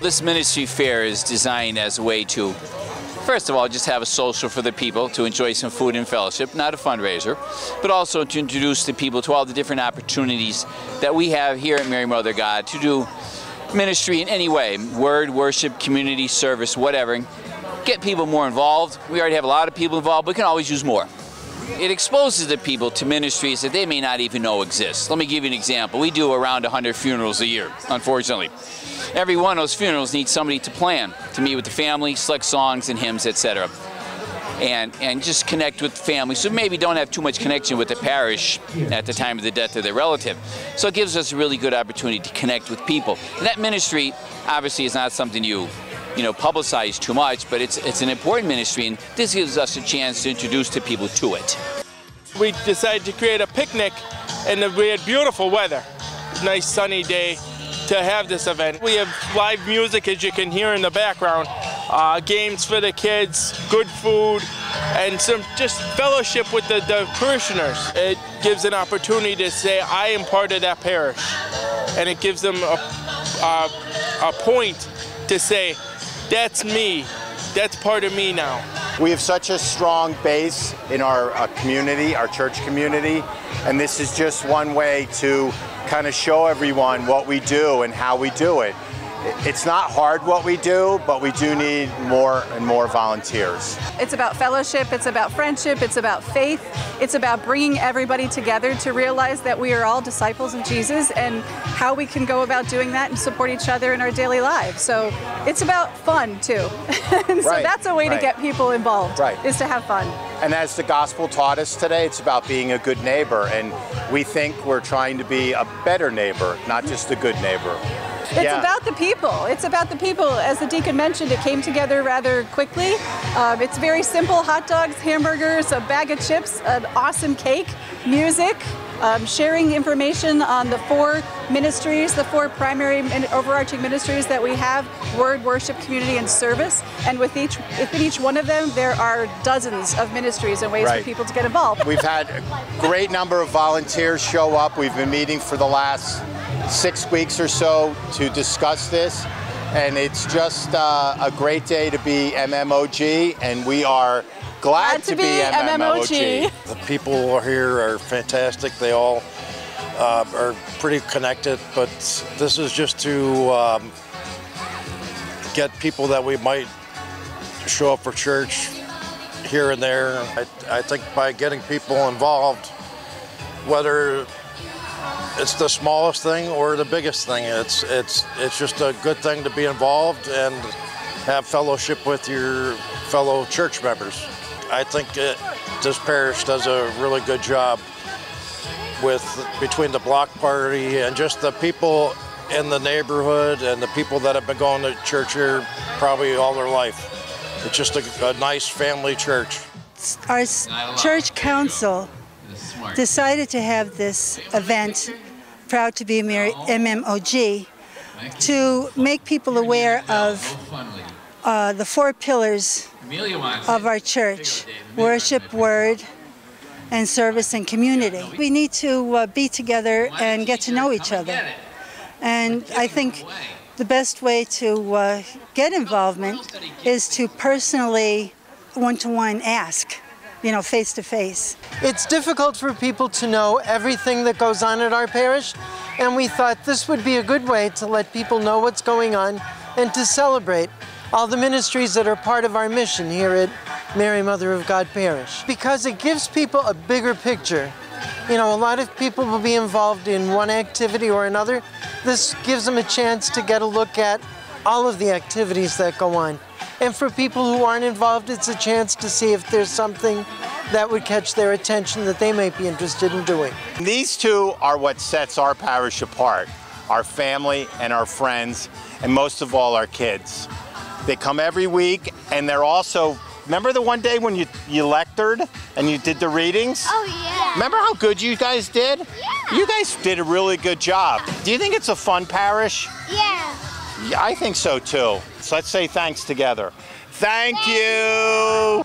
This ministry fair is designed as a way to, first of all, just have a social for the people to enjoy some food and fellowship, not a fundraiser, but also to introduce the people to all the different opportunities that we have here at Mary Mother God to do ministry in any way word, worship, community service, whatever. Get people more involved. We already have a lot of people involved, but we can always use more. It exposes the people to ministries that they may not even know exist. Let me give you an example. We do around 100 funerals a year, unfortunately. Every one of those funerals needs somebody to plan, to meet with the family, select songs and hymns, etc. And, and just connect with the family. So maybe don't have too much connection with the parish at the time of the death of their relative. So it gives us a really good opportunity to connect with people. And that ministry obviously is not something you you know, publicize too much, but it's, it's an important ministry, and this gives us a chance to introduce the people to it. We decided to create a picnic, and we had beautiful weather. Nice sunny day to have this event. We have live music, as you can hear in the background, uh, games for the kids, good food, and some just fellowship with the, the parishioners. It gives an opportunity to say, I am part of that parish. And it gives them a, a, a point to say, that's me. That's part of me now. We have such a strong base in our uh, community, our church community, and this is just one way to kind of show everyone what we do and how we do it. It's not hard what we do, but we do need more and more volunteers. It's about fellowship, it's about friendship, it's about faith, it's about bringing everybody together to realize that we are all disciples of Jesus and how we can go about doing that and support each other in our daily lives. So it's about fun too. and so Right, that's a way right. to get people involved, Right. is to have fun. And as the gospel taught us today, it's about being a good neighbor. And we think we're trying to be a better neighbor, not just a good neighbor. It's Yeah. about the people. It's about the people. As the deacon mentioned, it came together rather quickly. Um, it's very simple hot dogs, hamburgers, a bag of chips, an awesome cake, music, um, sharing information on the four ministries, the four primary min- overarching ministries that we have word, worship, community, and service. And with each, within each one of them, there are dozens of ministries and ways Right. for people to get involved. We've had a great number of volunteers show up. We've been meeting for the last six weeks or so to discuss this. And it's just uh, a great day to be MMOG, and we are glad, Glad to be MMOG. The people here are fantastic. They all uh, are pretty connected, but this is just to um, get people that we might show up for church here and there. I, I think by getting people involved, whether it's the smallest thing or the biggest thing, it's it's it's just a good thing to be involved and have fellowship with your fellow church members. I think it, this parish does a really good job with between the block party and just the people in the neighborhood and the people that have been going to church here probably all their life. It's just a, a nice family church. Our church council decided to have this event, Proud to be Mary MMOG, to make people aware of uh, the four pillars of our church worship, word, and service and community. We need to uh, be together and get to know each other. And I think the best way to uh, get involvement is to personally, one to one, ask, you know, face to face. It's difficult for people to know everything that goes on at our parish, and we thought this would be a good way to let people know what's going on and to celebrate all the ministries that are part of our mission here at Mary Mother of God Parish. Because it gives people a bigger picture. You know, a lot of people will be involved in one activity or another. This gives them a chance to get a look at all of the activities that go on. And for people who aren't involved, it's a chance to see if there's something that would catch their attention that they might be interested in doing. These two are what sets our parish apart our family and our friends, and most of all, our kids. They come every week, and they're also. Remember the one day when you, you lectured and you did the readings? Oh, yeah. Remember how good you guys did? Yeah. You guys did a really good job. Do you think it's a fun parish? Yeah. Yeah, I think so too. So let's say thanks together. Thank you.